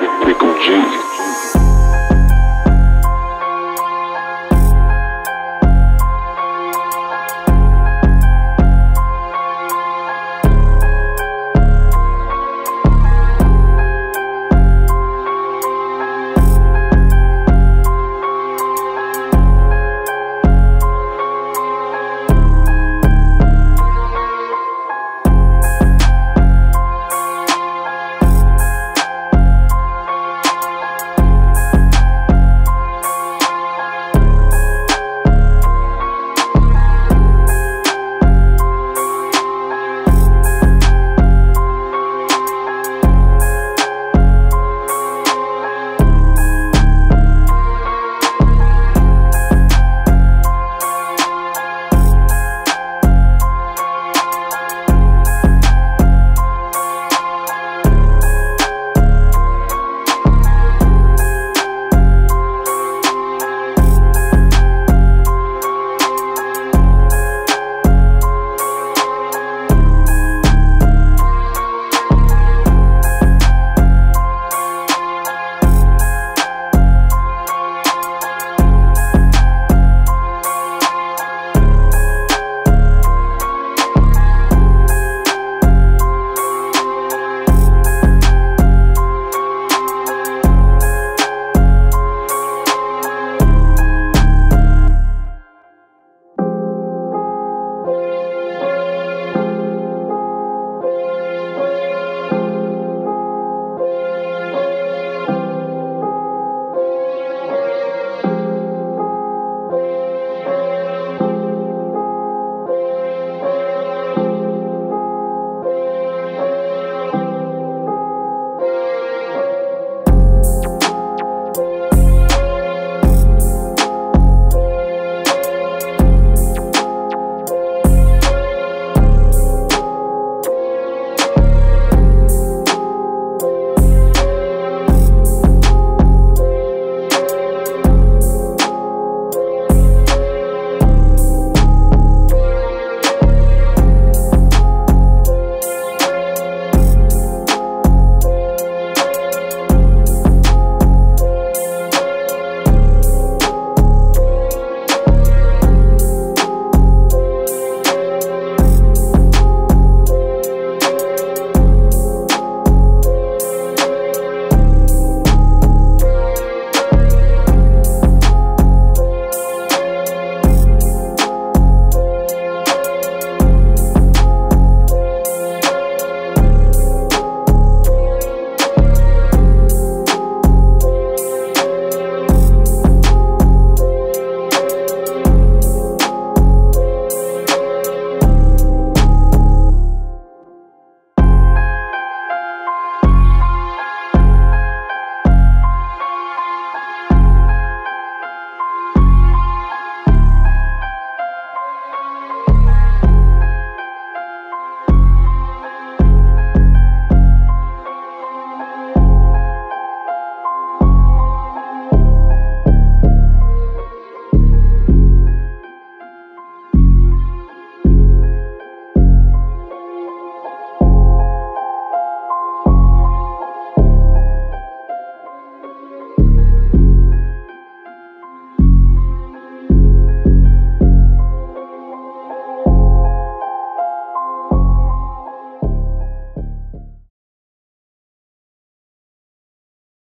Michael G.